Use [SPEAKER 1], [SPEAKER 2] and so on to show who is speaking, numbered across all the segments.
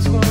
[SPEAKER 1] just want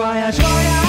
[SPEAKER 1] Voyage, voyage.